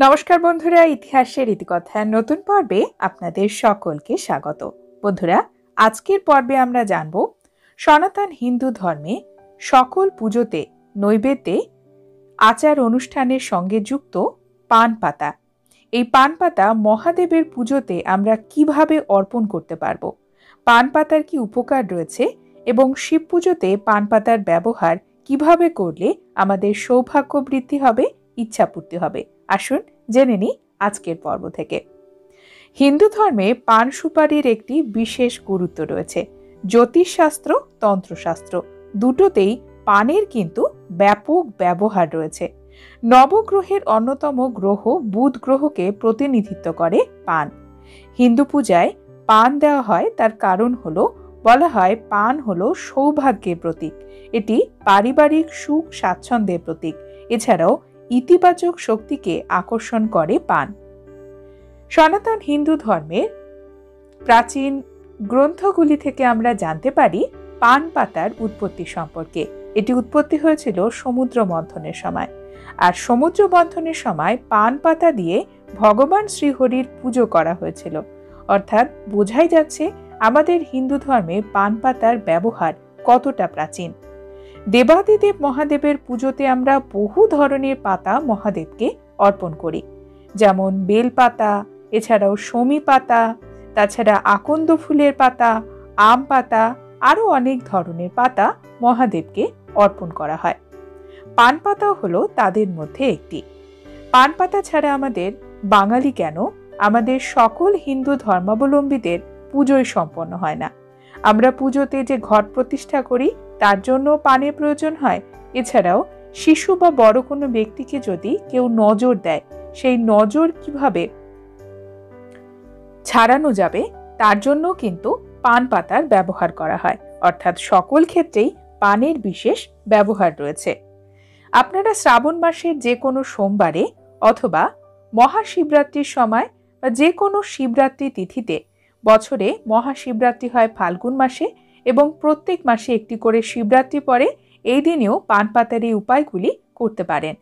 নমস্কার বন্ধুরা, ইতিহাসের ইতিকথার নতুন পর্বে আপনাদের সকলকে স্বাগত। বন্ধুরা, আজকের পর্বে আমরা জানব সনাতন হিন্দু ধর্মে সকল পুজোতে, নৈবেদ্যে, আচার অনুষ্ঠানের সঙ্গে যুক্ত পান পাতা। এই পান পাতা মহাদেবের পুজোতে আমরা কীভাবে অর্পণ করতে পারব? পান পাতার কি উপকার রয়েছে এবং শিব পুজোতে পান পাতার ব্যবহার কীভাবে করলে আমাদের সৌভাগ্য বৃদ্ধি হবে? ইচ্ছাপূর্তি হবে। আসুন জেনে নিই আজকের পর্ব থেকে। হিন্দু ধর্মে পান সুপারির একটি বিশেষ গুরুত্ব রয়েছে। জ্যোতিষশাস্ত্র, তন্ত্রশাস্ত্র দুটোতেই পানের কিন্তু ব্যাপক ব্যবহার রয়েছে। নবগ্রহের অন্যতম গ্রহ বুধ গ্রহকে প্রতিনিধিত্ব করে পান। হিন্দু পূজায় পান দেওয়া হয়, তার কারণ হলো, বলা হয় পান হলো সৌভাগ্যের প্রতীক। এটি পারিবারিক সুখ স্বাচ্ছন্দ্যের প্রতীক। এছাড়াও ইতিবাচক শক্তিকে আকর্ষণ করে পান। সনাতন হিন্দু ধর্মের প্রাচীন গ্রন্থগুলি থেকে আমরা জানতে পারি পান পাতার উৎপত্তি সম্পর্কে। এটি উৎপত্তি হয়েছিল সমুদ্র মন্থনের সময়। আর সমুদ্র মন্থনের সময় পান পাতা দিয়ে ভগবান শ্রীহরির পুজো করা হয়েছিল। অর্থাৎ বোঝাই যাচ্ছে আমাদের হিন্দু ধর্মে পান পাতার ব্যবহার কতটা প্রাচীন। দেবাদিদেব মহাদেবের পুজোতে আমরা বহু ধরনের পাতা মহাদেবকে অর্পণ করি। যেমন বেল পাতা, এছাড়াও সমী পাতা, তাছাড়া আকন্দ ফুলের পাতা, আম পাতা, আরও অনেক ধরনের পাতা মহাদেবকে অর্পণ করা হয়। পান পাতা হলো তাদের মধ্যে একটি। পান পাতা ছাড়া আমাদের বাঙালি কেন? আমাদের সকল হিন্দু ধর্মাবলম্বীদের পুজোই সম্পন্ন হয় না। আমরা পুজোতে যে ঘট প্রতিষ্ঠা করি তার জন্য পানের প্রয়োজন হয়। এছাড়াও, শিশু বা বড় কোনো ব্যক্তিকে যদি কেউ নজর দেয়, সেই নজর কীভাবে ছাড়ানো যাবে, তার জন্য কিন্তু পান পাতার ব্যবহার করা হয়। অর্থাৎ সকল ক্ষেত্রেই পানের বিশেষ ব্যবহার রয়েছে। আপনারা শ্রাবণ মাসের যে কোনো সোমবারে অথবা মহাশিবরাত্রির সময় বা যে কোনো শিবরাত্রি তিথিতে বছরে মহাশিবরাত্রি হয় ফাল্গুন মাসে এবং প্রত্যেক মাসে একটি করে শিবরাত্রি পরে এই দিনেও পান পাতার এই উপায়গুলি করতে পারেন।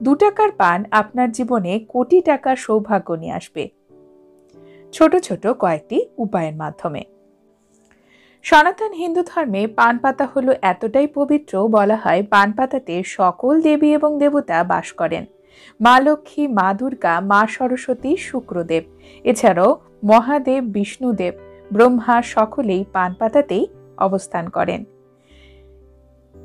দু টাকার পান আপনার জীবনে কোটি টাকার সৌভাগ্য নিয়ে আসবে। ছোট ছোট কয়েকটি উপায়ের মাধ্যমে। সনাতন হিন্দু ধর্মে পান পাতা হলো এতটাই পবিত্র বলা হয় পান পাতাতে সকল দেবী এবং দেবতা বাস করেন। মা লক্ষ্মী, মা দুর্গা, মা সরস্বতী, শুক্রদেব। এছাড়াও মহাদেব, বিষ্ণুদেব, ব্রহ্মা সকলেই পান পাতাতেই অবস্থান করেন।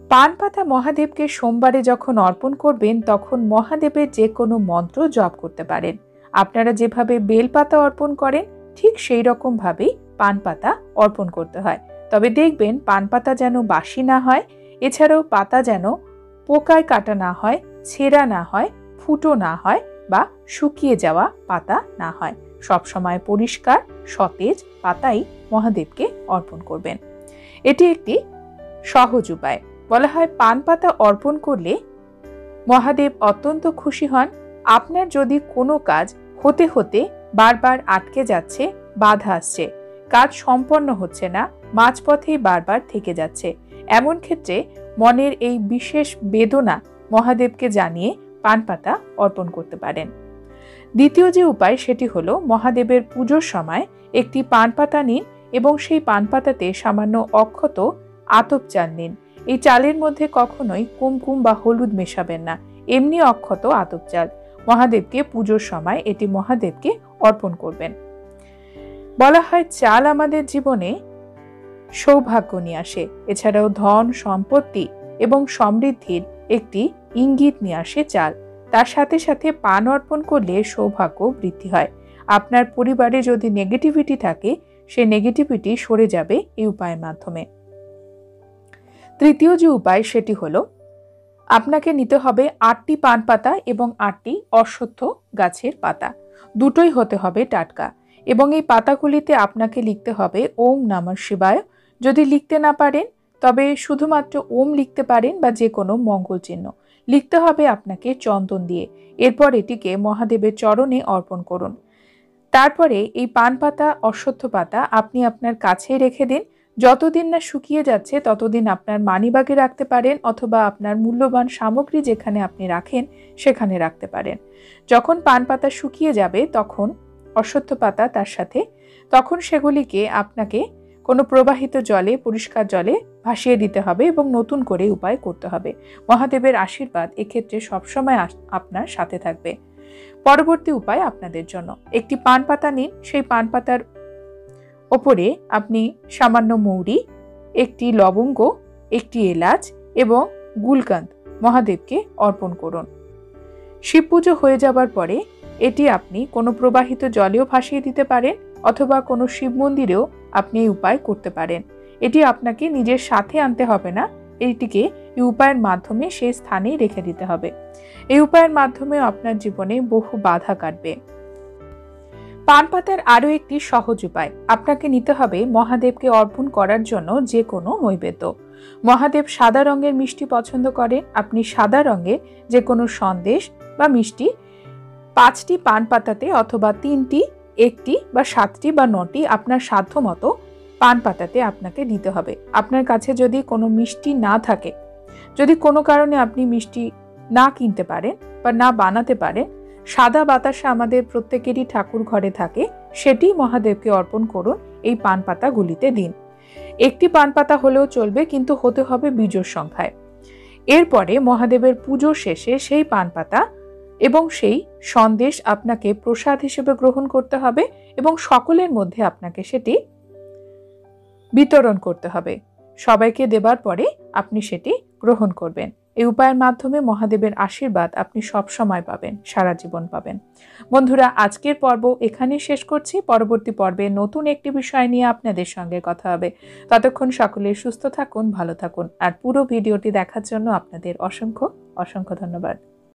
পান পাতা মহাদেবকে সোমবারে যখন অর্পণ করবেন, তখন মহাদেবের যে কোনো মন্ত্র জপ করতে পারেন। আপনারা যেভাবে বেলপাতা অর্পণ করেন, ঠিক সেই রকমভাবেই পান পাতা অর্পণ করতে হয়। তবে দেখবেন পান পাতা যেন বাসি না হয়, এছাড়াও পাতা যেন পোকায় কাটা না হয়, ছেঁড়া না হয়, ফুটো না হয় বা শুকিয়ে যাওয়া পাতা না হয়। সবসময় পরিষ্কার, সতেজ পাতাই মহাদেবকে অর্পণ করবেন। এটি একটি সহজ উপায়। বলা হয়, পান পাতা অর্পণ করলে মহাদেব অত্যন্ত খুশি হন। আপনার যদি কোনো কাজ হতে হতে বারবার আটকে যাচ্ছে, বাধা আসছে, কাজ সম্পন্ন হচ্ছে না, মাঝপথেই বারবার থেকে যাচ্ছে, এমন ক্ষেত্রে মনের এই বিশেষ বেদনা মহাদেবকে জানিয়ে পান পাতা অর্পণ করতে পারেন। দ্বিতীয় যে উপায়, সেটি হলো মহাদেবের পুজোর সময় একটি পান পাতা নিন এবং সেই পান পাতাতে সামান্য অক্ষত আতপ চাল নিন। এই চালের মধ্যে কখনোই কুমকুম বা হলুদ মেশাবেন না। এমনি অক্ষত আতপ চাল। মহাদেবকে পুজোর সময় এটি মহাদেবকে অর্পণ করবেন। বলা হয়, চাল আমাদের জীবনে সৌভাগ্য নিয়ে আসে। এছাড়াও ধন, সম্পত্তি এবং সমৃদ্ধির একটি ইঙ্গিত নিয়ে আসে চাল। তার সাথে সাথে পান অর্পণ করলে সৌভাগ্য বৃদ্ধি হয়। আপনার পরিবারে যদি নেগেটিভিটি থাকে সে নেগেটিভিটি সরে যাবে এই উপায়ের মাধ্যমে। তৃতীয় যে উপায় সেটি হলো, আপনাকে নিতে হবে আটটি পান পাতা এবং আটটি অশ্বত্থ গাছের পাতা। দুটোই হতে হবে টাটকা এবং এই পাতাগুলিতে আপনাকে লিখতে হবে ওম নমঃ শিবায়। যদি লিখতে না পারেন, তবে শুধুমাত্র ওম লিখতে পারেন বা যে কোনো মঙ্গল চিহ্ন। লিখতে হবে আপনাকে চন্দন দিয়ে। এরপর এটিকে মহাদেবের চরণে অর্পণ করুন। তারপরে এই পান পাতা, অশ্বত্থ পাতা আপনি আপনার কাছেই রেখে দিন। যতদিন না শুকিয়ে যাচ্ছে, ততদিন আপনার মানিবাগে রাখতে পারেন অথবা আপনার মূল্যবান সামগ্রী যেখানে আপনি রাখেন, সেখানে রাখতে পারেন। যখন পান পাতা শুকিয়ে যাবে, তখন অশ্বত্থ পাতা তার সাথে, তখন সেগুলিকে আপনাকে কোনো প্রবাহিত জলে, পরিষ্কার জলে ভাসিয়ে দিতে হবে এবং নতুন করে উপায় করতে হবে। মহাদেবের আশীর্বাদ এক্ষেত্রে সবসময় আপনার সাথে থাকবে। পরবর্তী উপায় আপনাদের জন্য। একটি পান পাতা নিন, সেই পান পাতার ওপরে আপনি সামান্য মৌরি, একটি লবঙ্গ, একটি এলাচ এবং গুলকান্ত মহাদেবকে অর্পণ করুন। শিব পুজো হয়ে যাবার পরে এটি আপনি কোনো প্রবাহিত জলেও ভাসিয়ে দিতে পারেন অথবা কোনো শিব মন্দিরেও আপনি এই উপায় করতে পারেন। এটি আপনাকে নিজের সাথে আনতে হবে না এইটিকে এই উপায়ের মাধ্যমে সেই স্থানেই রেখে দিতে হবে। এই উপায়ের মাধ্যমে আপনার জীবনে বহু বাধা কাটবে। পান পাতার আরও একটি সহজ উপায়, আপনাকে নিতে হবে মহাদেবকে অর্পণ করার জন্য যে কোনো নৈবেদ্য। মহাদেব সাদা রঙের মিষ্টি পছন্দ করেন, আপনি সাদা রঙের যে কোনো সন্দেশ বা মিষ্টি পাঁচটি পান পাতাতে অথবা তিনটি, একটি বা সাতটি বা নটি আপনার সাধ্য মতো পান পাতাতে আপনাকে দিতে হবে। আপনার কাছে যদি কোনো মিষ্টি না থাকে, যদি কোনো কারণে আপনি মিষ্টি না কিনতে পারেন বা না বানাতে পারেন, সাদা বাতাসা আমাদের প্রত্যেকেরই ঠাকুর ঘরে থাকে, সেটি মহাদেবকে অর্পণ করুন, এই পান পাতাগুলিতে দিন। একটি পান পাতা হলেও চলবে, কিন্তু হতে হবে বীজর সংখ্যায়। এরপরে মহাদেবের পুজো শেষে সেই পান পাতা এবং সেই সন্দেশ আপনাকে প্রসাদ হিসেবে গ্রহণ করতে হবে এবং সকলের মধ্যে আপনাকে সেটি বিতরণ করতে হবে। সবাইকে দেবার পরে আপনি সেটি গ্রহণ করবেন। এই উপায়ের মাধ্যমে মহাদেবের আশীর্বাদ আপনি সব সময় পাবেন, সারা জীবন পাবেন। বন্ধুরা, আজকের পর্ব এখানে শেষ করছি। পরবর্তী পর্বে নতুন একটি বিষয় নিয়ে আপনাদের সঙ্গে কথা হবে। ততক্ষণ সকলে সুস্থ থাকুন, ভালো থাকুন। আর পুরো ভিডিওটি দেখার জন্য আপনাদের অসংখ্য অসংখ্য ধন্যবাদ।